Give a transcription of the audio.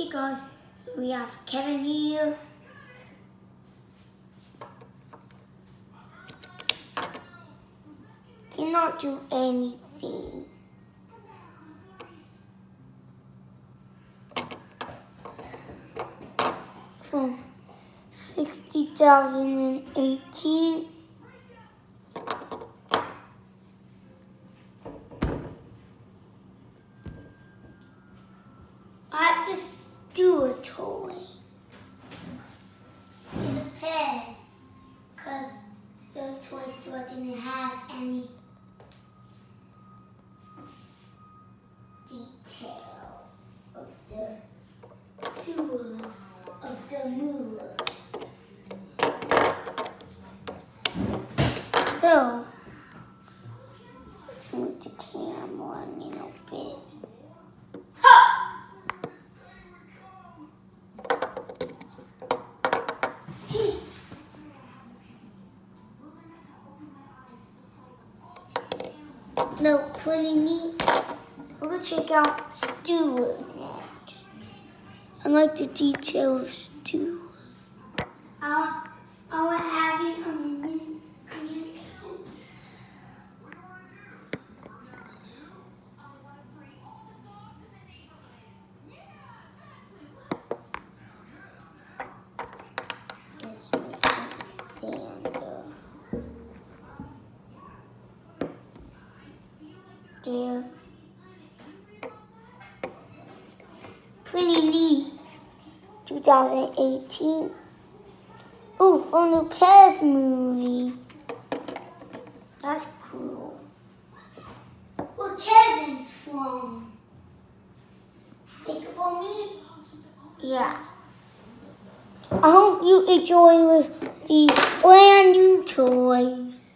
Hey guys, so we have Kevin here. Cannot do anything. From 60,018. I have to do a toy. It's a Pez. Because the toy store didn't have any detail of the sewers of the moon. So, let's move the camera a little bit. No, pretty neat. Gonna check out Stuart next. I like the detail of. Uh, I want to have it on the new connection. Let's make it stand up. There. Pretty neat. 2018. Ooh, from the Pez movie. That's cool. Where Kevin's from. About me? Yeah. I hope you enjoy with these brand new toys.